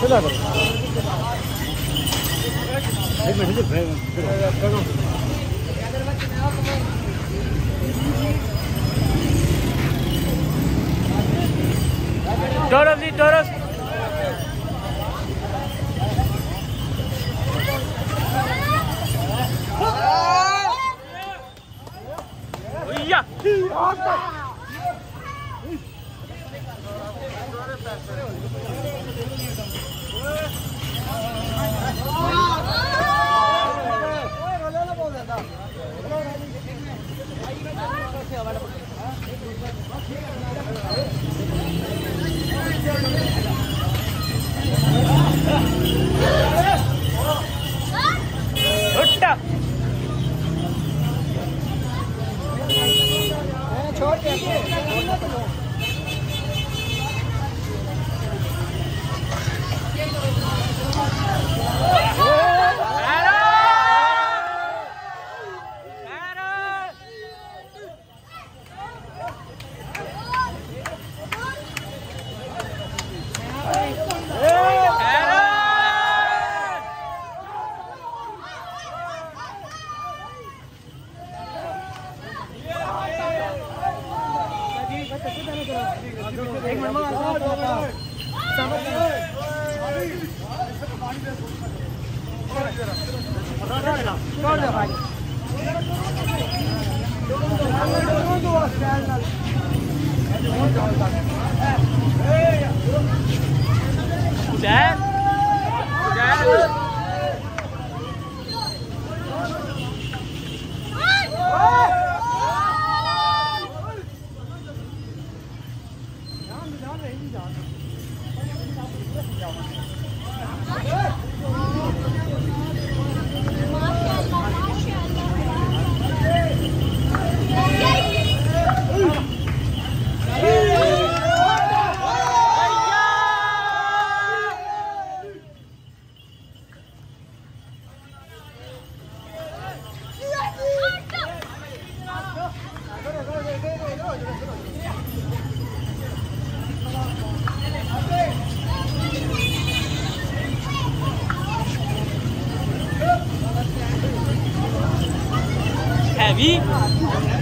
चला करो एक मिनट उठा Dad? Dad? Vai vir?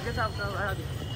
इधर राजा साहब का